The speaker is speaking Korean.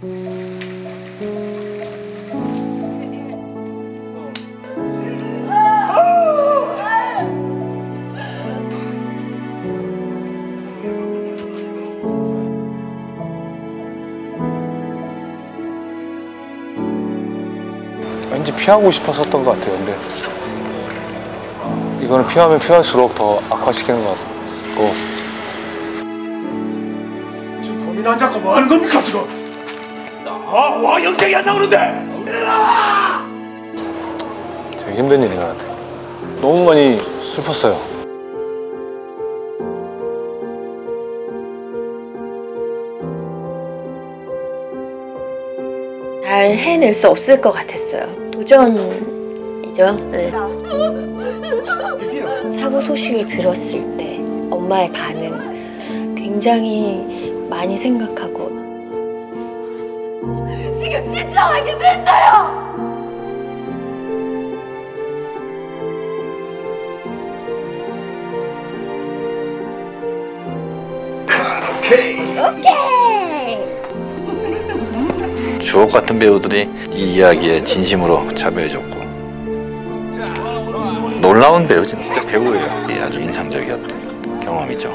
왠지 피하고 싶었었던 것 같아요. 근데 이거는 피하면 피할수록 더 악화시키는 것 같고 지금 고민 안 잡고 뭐 하는 겁니까 지금? 나와 영장이 안 나오는데. 되게 힘든 일인 것 같아요. 너무 많이 슬펐어요. 잘 해낼 수 없을 것 같았어요. 도전이죠. 네. 사고 소식을 들었을 때 엄마의 반응 굉장히 많이 생각하고 지금 진짜 확인됐어요. 주옥 같은 배우들이 이 이야기에 진심으로 참여해줬고 놀라운 배우지 진짜 배우예요. 아주 인상적이었던 경험이죠.